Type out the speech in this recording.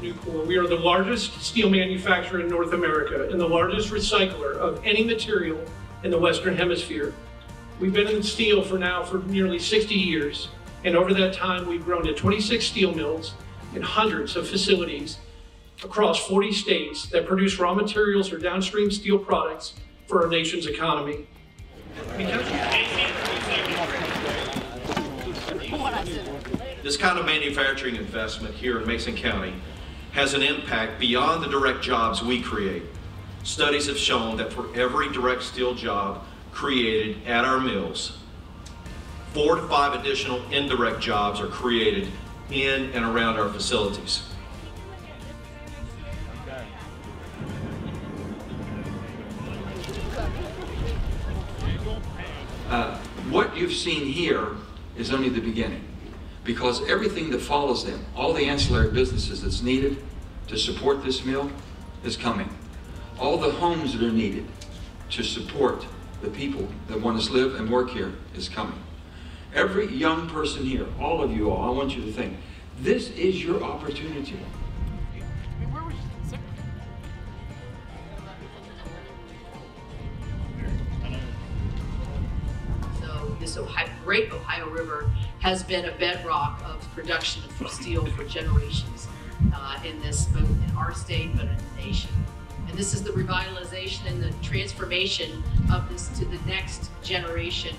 School, we are the largest steel manufacturer in North America and the largest recycler of any material in the Western Hemisphere. We've been in steel for now for nearly 60 years, and over that time we've grown to 26 steel mills and hundreds of facilities across 40 states that produce raw materials or downstream steel products for our nation's economy. This kind of manufacturing investment here in Mason County has an impact beyond the direct jobs we create. Studies have shown that for every direct steel job created at our mills, four to five additional indirect jobs are created in and around our facilities. Uh, what you've seen here is only the beginning because everything that follows them, all the ancillary businesses that's needed to support this mill is coming. All the homes that are needed to support the people that want to live and work here is coming. Every young person here, all of you all, I want you to think, this is your opportunity. This Ohio, great Ohio River has been a bedrock of production of steel for generations uh, in this, both in our state but in the nation. And this is the revitalization and the transformation of this to the next generation